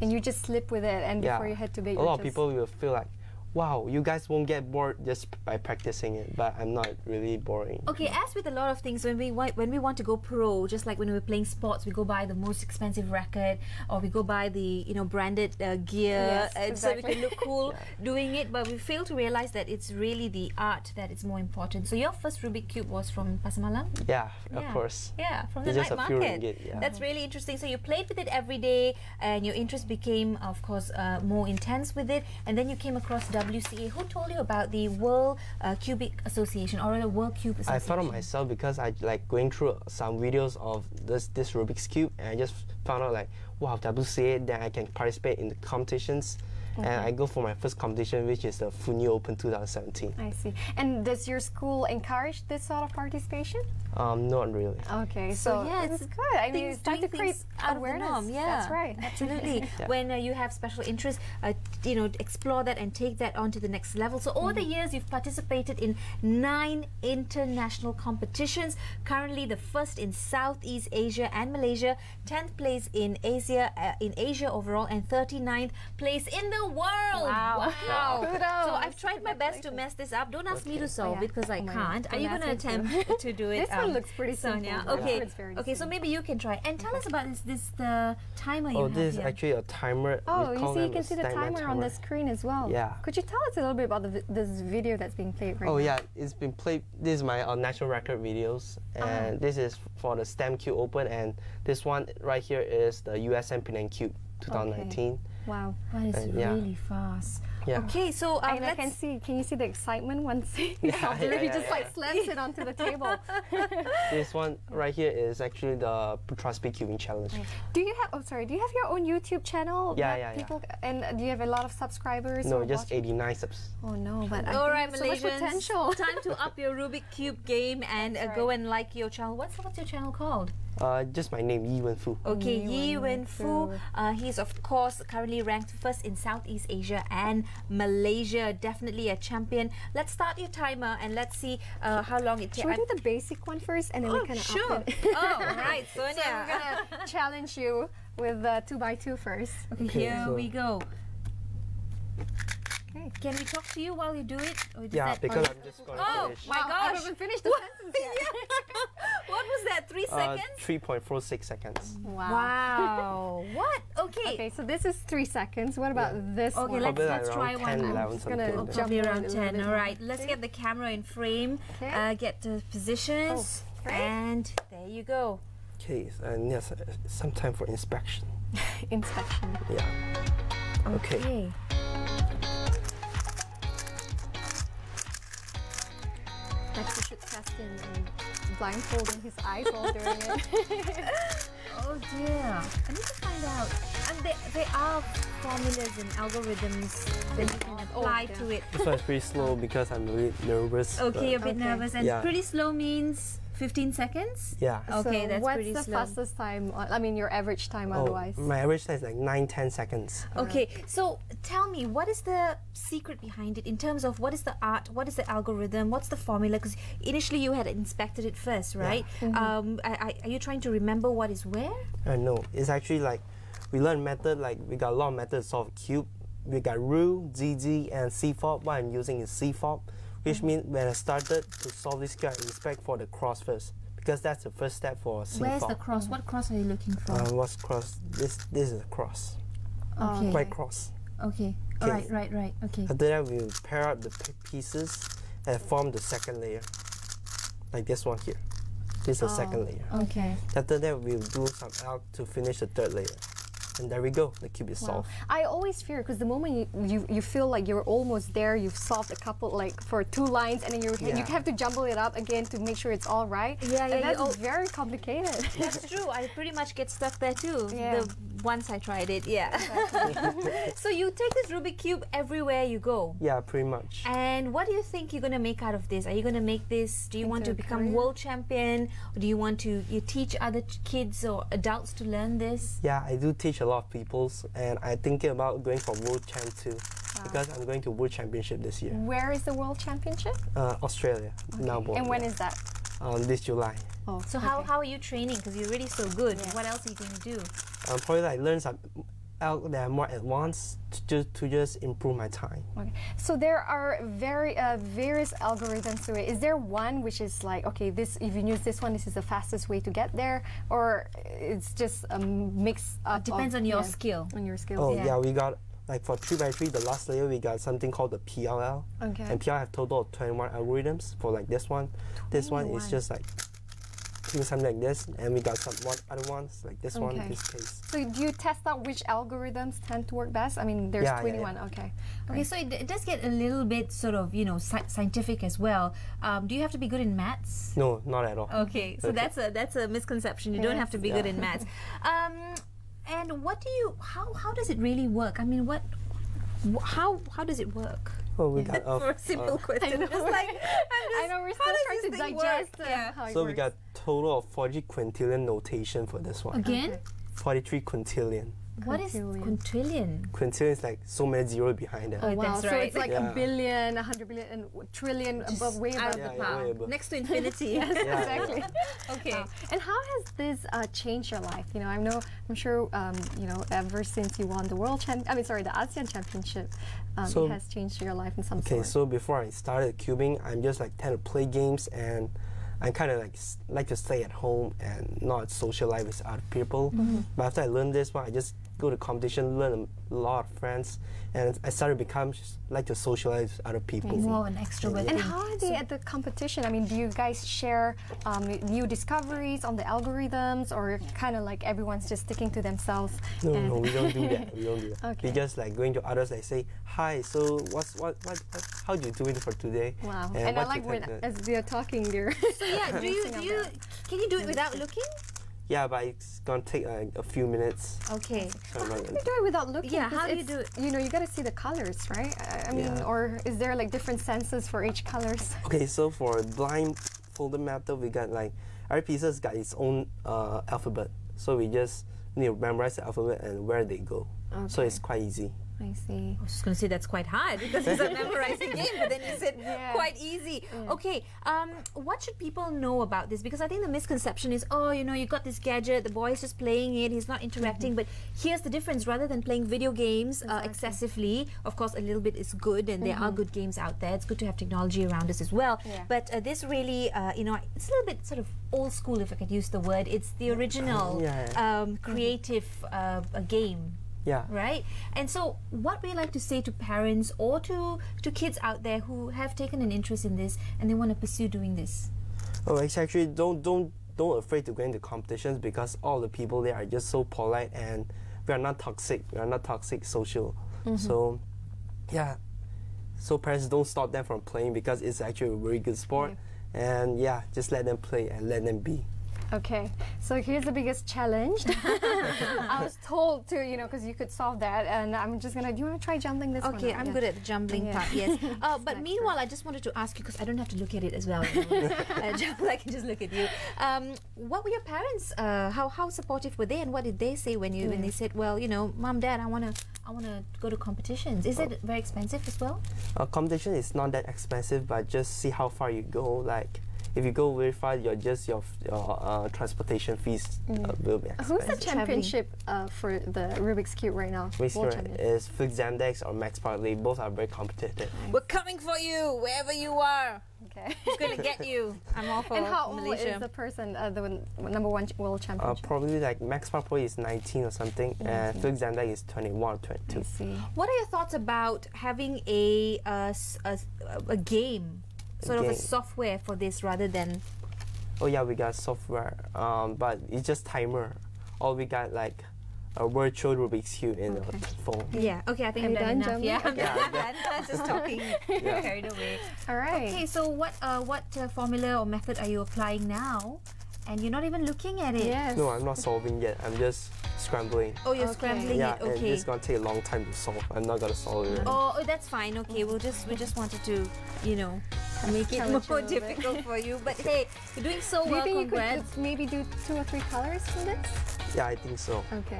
And you just slip with it, and yeah. before you head to bed, a lot of people will feel like, wow, you guys won't get bored just by practicing it, but I'm not really boring. Okay, as with a lot of things, when we want when we want to go pro, just like when we're playing sports, we go buy the most expensive racket, or we go buy the you know branded uh, gear, Yes, and so we can look cool doing it. But we fail to realize that it's really the art that is more important. So your first Rubik cube was from Pasar Malam. Yeah, of course. Yeah, from the It's night just a few market. ringgit, yeah. That's really interesting. So you played with it every day, and your interest became, of course, uh, more intense with it. And then you came across WCA. Who told you about the World uh, Cubic Association or the World Cube I Association? thought of myself because I like going through some videos of this this Rubik's cube, and I just found out like, wow, WCA, then I can participate in the competitions, and I go for my first competition, which is the Funny Open 2017. I see. And does your school encourage this sort of participation? Um, not really. Okay, So, so, yeah, it's it's good. I mean, things- it's time to doing create things out of the awareness. norm, Yeah, That's right. Absolutely. Yeah. When uh, you have special interests, uh, you know, explore that and take that on to the next level. So over the years, you've participated in nine international competitions. Currently, the first in Southeast Asia and Malaysia, 10th place in Asia, uh, in Asia overall, and 39th place in the world. Wow. Wow. Kudos. So I've tried my best to mess this up. Don't ask me to solve yeah. it because I Oh can't. God. Are you going to ask me to. attempt to do it? This one looks pretty simple, Sonia? but Okay. it's very Okay. So maybe you can try. And tell us about this. This the timer you Oh, have this is here. actually a timer. Oh, you see, you can see the Stackmat timer on the screen as well. Yeah. Could you tell us a little bit about the, this video that's being played right oh now? Oh, yeah, it's been played. This is my uh, national record videos, Uh-huh. and this is for the STEM Cube Open, and this one right here is the USM Penang Cube 2019. Wow. That is And, yeah. really fast. Yeah. Okay, so um, and I can let's- see, can you see the excitement once he Yeah, solved yeah, he yeah, just like slams it onto the table. This one right here is actually the Putra Speed Cubing Challenge. do you have, oh sorry, do you have your own YouTube channel? Yeah, that yeah, yeah. people, And do you have a lot of subscribers? No, just watch? 89 subs. Oh no, but I All think right, so much potential. Time to up your Rubik Cube game and uh, go and like your channel. What's what's your channel called? Uh, just my name, Yi Wen Fu. Okay, Yi Wen Fu. Uh, he's of course currently ranked first in Southeast Asia and Malaysia. Definitely a champion. Let's start your timer and let's see uh, how long it takes. Should we do the basic one first and then Oh, we kind of sure. up? Oh, right, so Sonia. we're gonna challenge you with the two by two first. Okay, Okay, here so- we go. Okay. Can we talk to you while you do it? Or Yeah, that- because or- I'm just gonna Oh finish. my Wow, I haven't finished the What? sentence yet. what was that? Three Uh, 3.46 seconds. Wow. Wow. what? Okay. Okay, so this is three seconds. What about this Okay, one? let's, let's try around one 10, more. 11, just gonna something jump Probably around around 10. bit All more. right, let's get the camera in frame. Okay. Uh, get the positions. Oh, great. and there you go. Okay, and yes, uh, some time for inspection. Inspection. Yeah. Okay. Okay. Blindfolding his eyes while doing it. Oh dear. I need to find out. And there, there are formulas and algorithms that you can oh, apply yeah. to it. This one is pretty slow because I'm really nervous. Okay, a bit Okay. nervous. And Yeah. pretty slow means 15 seconds? Yeah. Okay, so that's what's pretty the slow. fastest time? I mean, your average time Oh, otherwise. my average time is like 9 10 seconds. Okay, so tell me, what is the secret behind it in terms of what is the art, what is the algorithm, what's the formula? Because initially you had inspected it first, right? Um, I, I, are you trying to remember what is where? Uh, no, it's actually like we learn method like we got a lot of methods to solve cube. We got Roux, ZZ, and CFOP. What I'm using is CFOP, which means when I started to solve this cube, I inspect for the cross first because that's the first step for CFOP. Where's the cross? What cross are you looking for? Uh, what's cross? This this is a cross. okay. White cross. Okay. Okay. Right, right, right. Okay. After that, we will pair up the pieces and form the second layer, like this one here. This is the second layer. Okay. After that, we'll do some alg to finish the third layer. And there we go, the cube is Wow. solved. I always fear because the moment you, you you feel like you're almost there, you've solved a couple like for two lines, and then you you have to jumble it up again to make sure it's all right. Yeah, yeah, And that's al- very complicated. That's true. I pretty much get stuck there too. Yeah. The, once I tried it, yeah. so you take this Rubik cube everywhere you go. Yeah, pretty much. And what do you think you're going to make out of this? Are you going to make this? Do you want to become career? world champion? Or do you want to you teach other kids or adults to learn this? Yeah, I do teach a lot of peoples, and I'm thinking about going for world champ too, because I'm going to world championship this year, Where is the world championship? uh, Australia, Melbourne. and when yeah. is that? um, this July? Oh, So how, okay. how are you training? Because you're really so good. What else are you going to do? I'm probably like learn some. Al- that are more advanced to just, to just improve my time. Okay. So there are very uh, various algorithms to it. Is there one which is like, okay, this if you use this one, this is the fastest way to get there, or it's just a mix up? depends of- on your yeah, skill. On your skill. Oh yeah. we got like for three by three, the last layer we got something called the PLL. Okay. And PLL have total of twenty one algorithms for like this one. This one is just like doing something like this, and we got some other ones like this one, Okay. this case. So do you test out which algorithms tend to work best? I mean, there's Yeah, yeah, 21. yeah. Okay. Okay, so it, it does get a little bit sort of, you know, sci- scientific as well. Um, do you have to be good in maths? No, not at all. Okay, so that's a that's a misconception. You don't have to be good in maths. Um, and what do you? How how does it really work? I mean, what? wh- How how does it work? Oh, we got uh, For a simple uh, question, I'm just like I'm just, I know we're still trying to digest work? Yeah. how it So we got total of 40 quintillion notation for this one. Again? 43 quintillion. What is quintillion? Quintillion is like so many zeros behind it. Oh, wow. that's so right. it's like Yeah. a billion, a hundred billion, and w- trillion above, way above out the of yeah, power. way above. Next to infinity. Yes, Yeah, exactly. Okay. Wow. And how has this uh, changed your life? You know, I know, I'm sure, um, you know, ever since you won the world champ, I mean, sorry, the ASEAN championship, um, So- it has changed your life in some Okay, sort. so before I started cubing, I'm just like tend to play games and I kind of like like to stay at home and not socialize with other people. Mhm. But after I learned this one, I just go to competition, learn a lot of friends, and I started to become just like to socialize with other people. More an extrovert. And how are they at the competition? I mean, do you guys share um, new discoveries on the algorithms, or kind of like everyone's just sticking to themselves? No, and- no, we don't do that. We don't do that. Okay. We just like going to others like say, "Hi, so what's what what, what how do you do it for today?" Wow. And, And, I like when, as they're talking, they're. So yeah, do you do you can you do it without looking? Yeah, but it's gonna take like a few minutes. Okay. So I'm How do you do it without looking? Yeah, how do you do it? You know, you got to see the colors, right? I- I mean, Yeah. or is there like different senses for each colors? Okay, so for blindfolded method, we got like every pieces got its own uh, alphabet. So we just need to memorize the alphabet and where they go. Okay. So it's quite easy. I see. I was just going to say that's quite hard because it's a memorizing game, but then you said Yeah. quite easy. Okay, um, what should people know about this? Because I think the misconception is, oh, you know, you got this gadget, the boy's just playing it, he's not interacting. But here's the difference: rather than playing video games uh, excessively, of course, a little bit is good, and there are Mhm. good games out there. It's good to have technology around us as well. Yeah. But uh, this really, uh, you know, it's a little bit sort of old school, if I could use the word. It's the original Yeah. um, creative uh, game Yeah. right and so what we like to say to parents or to to kids out there who have taken an interest in this and they want to pursue doing this Oh, it's actually don't don't don't afraid to go into competitions because all the people there are just so polite and we are not toxic. We are not toxic social. Mhm. So, yeah. So parents don't stop them from playing because it's actually a very good sport. And yeah, just let them play and let them be. Okay, so here's the biggest challenge. I was told to, you know, because you could solve that, and I'm just gonna. Do you want to try jumping this one? okay i'm Yeah. good at the jumbling Yeah. part yes uh, but meanwhile i just wanted to ask you because i don't have to look at it as well you know. uh, i can just look at you um, what were your parents uh, how, how supportive were they and what did they say when you when they said well you know mom dad i want to i want to go to competitions is it very expensive as well Uh, competition is not that expensive, but just see how far you go. Like, if you go very far, your just your your uh, transportation fees uh, will be expensive. Who's the championship uh, for the Rubik's Cube right now? Which World one champion. is Feliks Zemdegs or Max Parley? Both are very competitive. we're coming for you wherever you are Okay. who's gonna get you i'm all for and how old malaysia is the person, uh, the number one ch- world Uh, championship? probably like Max Parley is 19 or something, and Feliks Zemdegs is 21 or 22. see. What are your thoughts about having a uh, s- a, s- a game, sort of a software for this rather than? Oh yeah, we got software, um, but it's just timer. Or we got like a virtual Rubik's cube in the phone. Yeah. Okay, I think I'm you done done, enough. Yeah, I'm Jamie? done. I'm done. Just talking, Yeah. carried away. All right. Okay, so what uh, what uh, formula or method are you applying now? And you're not even looking at it. Yes. No, I'm not solving yet. I'm just scrambling. Oh, you're Okay. scrambling yeah, it. and it's gonna take a long time to solve. I'm not gonna solve it. Oh, oh, that's fine. Okay, we'll just we just wanted to, you know, make it Challenge you a more difficult for you. But hey, you're doing so Do you well. think you could maybe do two or three colors for this? Yeah, I think so. Okay.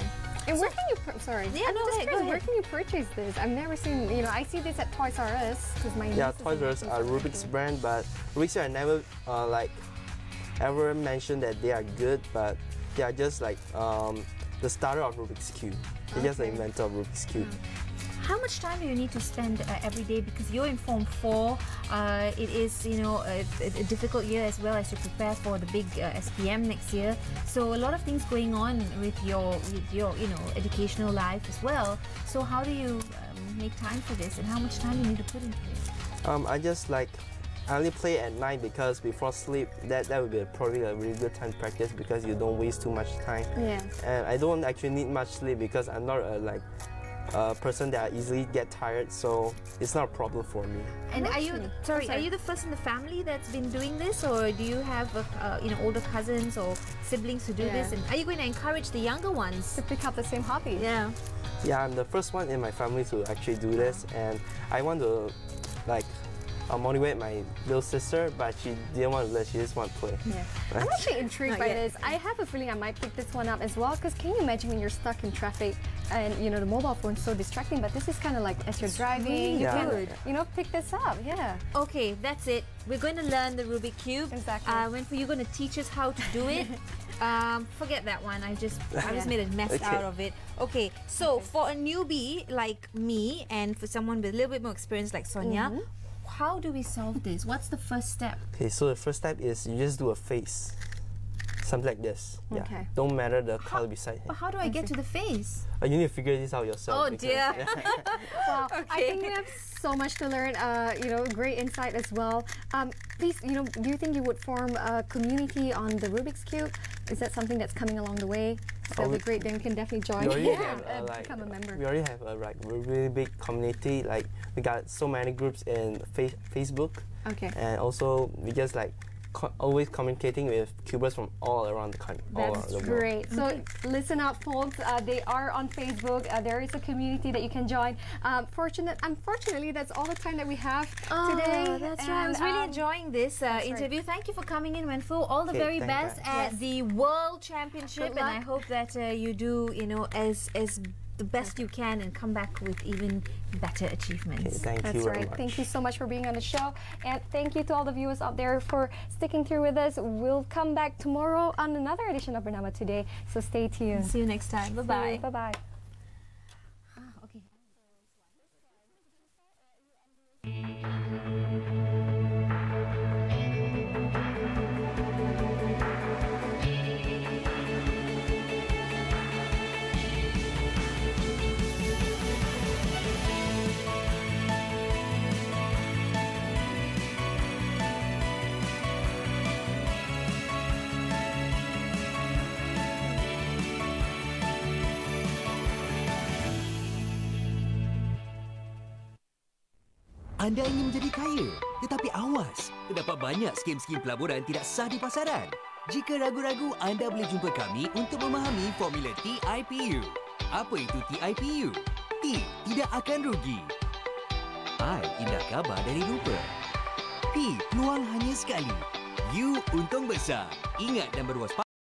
And where can you? Sorry. Yeah, I'm no, just go ahead, go curious, Where can you purchase this? I've never seen. You know, I see this at Toys R Us because my Yeah, Toys R Us are Rubik's brand, but Rubik's I never uh, like ever mentioned that they are good, but they are just like um, the starter of Rubik's Cube. He's just the inventor of Rubik's Cube. How much time do you need to spend uh, every day? Because you're in Form 4, uh, it is, you know, a, a difficult year as well as you prepare for the big uh, SPM next year. So a lot of things going on with your, with your, you know, educational life as well. So how do you um, make time for this and how much time do you need to put into this? Um, I just like I only play at night because before sleep that that would be probably a really good time to practice because you don't waste too much time. Yeah. And I don't actually need much sleep because I'm not a like a person that easily get tired, so it's not a problem for me. And are you sorry, sorry. Are you the first in the family that's been doing this, or do you have uh, uh, you know older cousins or siblings who do Yeah. this? And are you going to encourage the younger ones to pick up the same hobby? Yeah. Yeah, I'm the first one in my family to actually do this, and I want to like uh, motivate my little sister, but she didn't want to learn. She just want to play. Yeah. I'm actually intrigued Not by yet. this. I have a feeling I might pick this one up as well. Because can you imagine when you're stuck in traffic and you know the mobile phone's so distracting? But this is kind of like as you're driving, really you Yeah. can you know pick this up. Yeah. Okay, that's it. We're going to learn the Rubik cube. Exactly. Uh, when you're going to teach us how to do it. Um, forget that one. I just I just made a mess Okay. out of it. Okay, so for a newbie like me and for someone with a little bit more experience like Sonia, Mm-hmm. How do we solve this? What's the first step? Okay, so the first step is you just do a face, something like this. Yeah. Okay. Don't matter the color beside him. But how do I get to the face? Uh, you need to figure this out yourself. Oh, because- dear. yeah. Wow. I Okay. think we have so much to learn. Uh, you know, great insight as well. Um, please, you know, do you think you would form a community on the Rubik's cube? Is that something that's coming along the way? So that Oh, would be great. Then we can definitely join. Yeah, have uh, and like become a member. we already have a like really big community. Like we got so many groups in fa- Facebook, Okay. and also we just like co- always communicating with cubers from all around the country, all around That's the world. great. So listen up, folks. Uh, they are on Facebook. Uh, there is a community that you can join. Um, fortunate, unfortunately, that's all the time that we have today. Oh, that's right. I was really um, enjoying this uh, right. interview. Thank you for coming in, Wenfu. All the Okay, very best at Yes. the World Championship, and I hope that uh, you do, you know, as as the best you can, and come back with even better Okay, achievements. thank That's you very right. much. Thank you so much for being on the show. And thank you to all the viewers out there for sticking through with us. We'll come back tomorrow on another edition of Bernama Today. So stay tuned. See you next time. Bye bye. Bye bye. Ah, okay. Anda ingin menjadi kaya, tetapi awas, terdapat banyak skim-skim pelaburan tidak sah di pasaran. Jika ragu-ragu, anda boleh jumpa kami untuk memahami formula TIPU. Apa itu TIPU? T. Tidak akan rugi. I. Indah khabar dari rupa. P. Peluang hanya sekali. U. Untung besar. Ingat dan berwaspada.